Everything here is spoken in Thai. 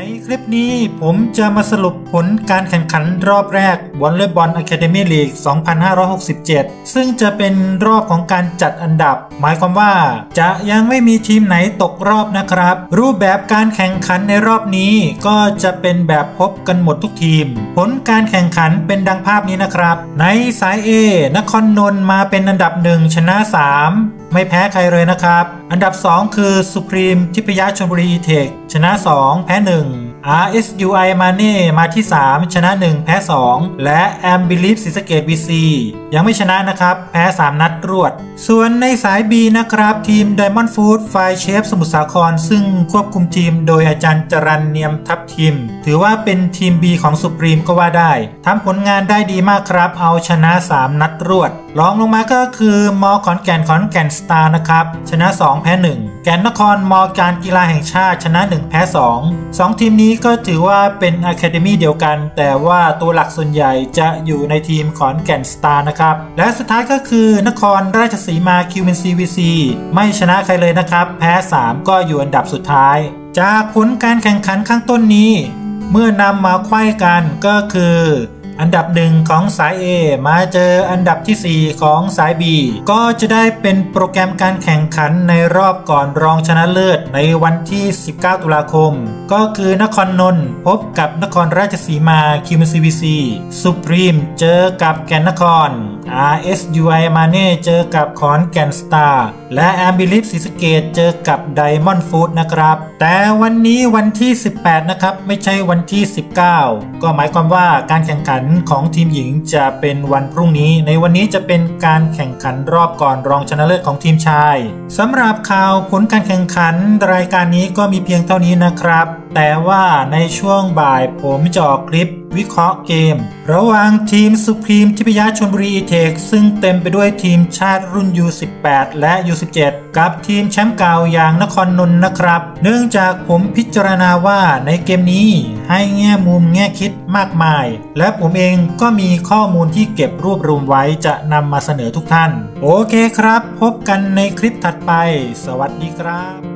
ในคลิปนี้ผมจะมาสรุปผลการแข่งขันรอบแรกวอลเลย์บอลอะคาเดมี่ลีก 2567 ซึ่งจะเป็นรอบของการจัดอันดับ หมายความว่าจะยังไม่มีทีมไหนตกรอบนะครับ รูปแบบการแข่งขันในรอบนี้ ก็จะเป็นแบบพบกันหมดทุกทีม ผลการแข่งขันเป็นดังภาพนี้นะครับ ในสาย A นครนนท์มาเป็นอันดับหนึ่งชนะ 3ไม่แพ้ใครเลยนะครับ อันดับ 2 คือสุพรีมทิพยชนบุรีเทคชนะ 2 แพ้ 1 RSUI มาเน่มาที่ 3 ชนะ 1 แพ้ 2 และ a m b i l i e f ศรีสเกด VC ยังไม่ชนะนะครับ แพ้ 3 นัดรวด ส่วนในสาย B นะครับ ทีม Diamond Food ไฟเชฟสมุทรสาคร ซึ่งควบคุมทีมโดยอาจารย์จรันเนียมทัพทีม ถือว่าเป็นทีม B ของสุพรีมก็ว่าได้ทำผลงานได้ดีมากครับ เอาชนะ 3 นัดรวดรองลงมาก็คือมอขอนแก่นขอนแก่นสตาร์นะครับ ชนะ 2 แพ้ 1 แก่นนครมอการกีฬาแห่งชาติชนะ 1 แพ้ 2 2 ทีมนี้ก็ถือว่าเป็น academy เดียวกัน แต่ว่าตัวหลักส่วนใหญ่จะอยู่ในทีมขอนแก่นสตาร์นะครับ และสุดท้ายก็คือนครราชสีมา QminC VC ไม่ชนะใครเลยนะครับ แพ้ 3 ก็อยู่อันดับสุดท้าย จากผลการแข่งขันข้างต้นนี้ เมื่อนำมาไขว้กันก็คือ อันดับหนึ่งของสาย A มาเจออันดับที่ 4 ของสาย B ก็จะได้เป็นโปรแกรมการแข่งขันในรอบก่อนรองชนะเลิศในวันที่ 19 ตุลาคม ก็คือนครนนท์พบกับนครราชสีมาคิมซีวีซีสุพรีมเจอกับแก่นนคร RSUI มาเน่เจอกับขอนแก่นสตาร์และแอมบิลิฟศรีสเกตเจอกับไดมอนด์ฟูดนะครับ แต่วันนี้วันที่ 18 นะครับ ไม่ใช่วันที่ 19ก็หมายความว่าการแข่งขันของทีมหญิงจะเป็นวันพรุ่งนี้ ในวันนี้จะเป็นการแข่งขันรอบก่อนรองชนะเลิศของทีมชายสำหรับข่าวผลการแข่งขันรายการนี้ก็มีเพียงเท่านี้นะครับ แต่ว่าในช่วงบ่ายผมจะออกคลิปวิเคราะห์เกม ระหว่างทีมสุพรีมทิพยาชนบุรีเทค ซึ่งเต็มไปด้วยทีมชาติรุ่น U18 และ U17 กับทีมแชมป์เก่าอย่างนครนนท์นะครับ เนื่องจากผมพิจารณาว่าในเกมนี้ให้แง่มุมแง่คิดคิดมากมาย และผมเองก็มีข้อมูลที่เก็บรวบรวมไว้จะนำมาเสนอทุกท่าน โอเคครับ พบกันในคลิปถัดไป สวัสดีครับ